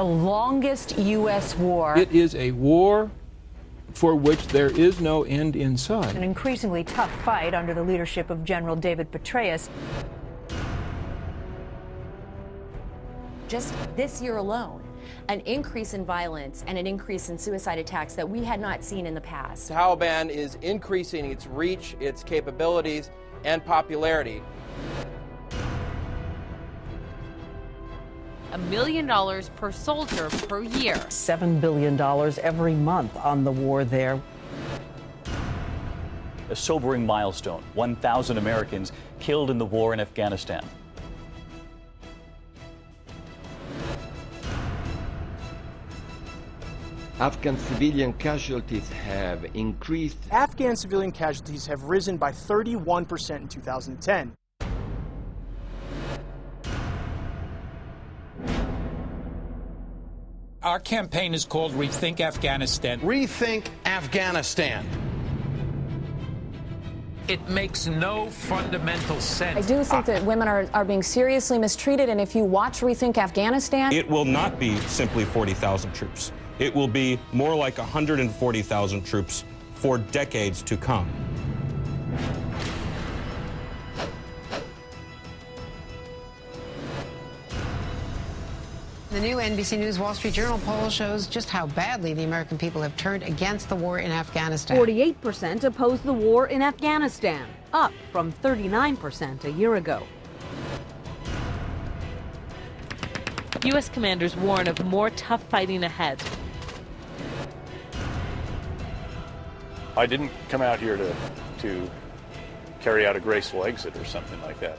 the longest U.S. war. It is a war for which there is no end in sight. An increasingly tough fight under the leadership of General David Petraeus. Just this year alone, an increase in violence and an increase in suicide attacks that we had not seen in the past. The Taliban is increasing its reach, its capabilities, and popularity. A million dollars per soldier per year. $7 billion every month on the war there. A sobering milestone 1,000 Americans killed in the war in Afghanistan. Afghan civilian casualties have increased. Afghan civilian casualties have risen by 31% in 2010. Our campaign is called Rethink Afghanistan. Rethink Afghanistan. It makes no fundamental sense. I do think that women are, are being seriously mistreated, and if you watch Rethink Afghanistan, it will not be simply 40,000 troops. It will be more like 140,000 troops for decades to come. The new NBC News Wall Street Journal poll shows just how badly the American people have turned against the war in Afghanistan. 48% oppose the war in Afghanistan, up from 39% a year ago. U.S. commanders warn of more tough fighting ahead. I didn't come out here to, to carry out a graceful exit or something like that.